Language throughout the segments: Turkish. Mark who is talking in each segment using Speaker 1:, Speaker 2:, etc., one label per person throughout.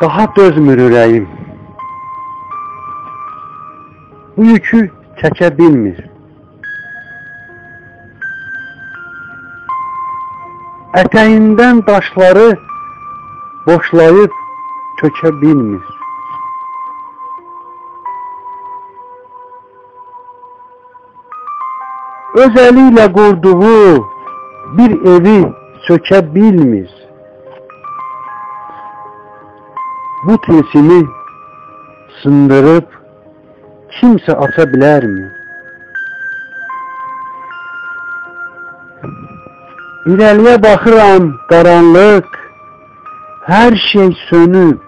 Speaker 1: Daha dözmür ürəyim. Bu yükü çəkə bilmir. Ətəyindən daşları boşlayıb tökə bilmir. Öz eliyle kurduğu bir evi söke bilmir. Bu tilsimi sındırıp kimse atabilir mi? İrəliyə baxıram, qaranlıq, hər şey sönüb.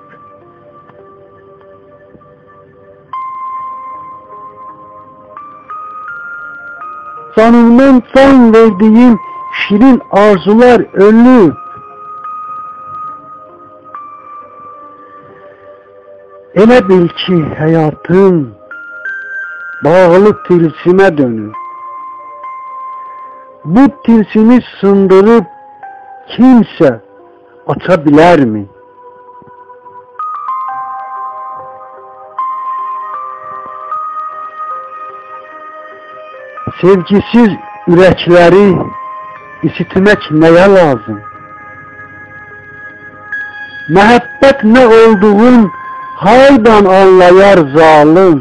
Speaker 1: Canımdan can verdiğim şirin arzular ölüb. Elə bil ki, həyatım bağlı tilsimə dönür. Bu tilsimi sındırıp kimse açabilir mi? Sevgisiz ürəkləri isitmək nəyə lazım? Məhəbbət nə olduğun haydan anlayar zalim.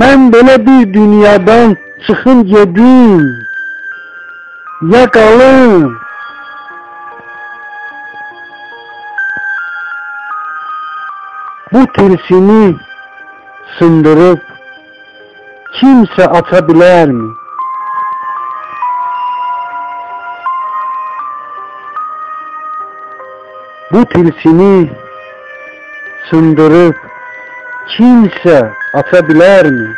Speaker 1: Mən belə bir dünyadan çıxım gedim. Ya qalım. Bu tilsimi sındırıp kimse atabilir mi? Bu tilsimi sındırıp kimse atabilir mi?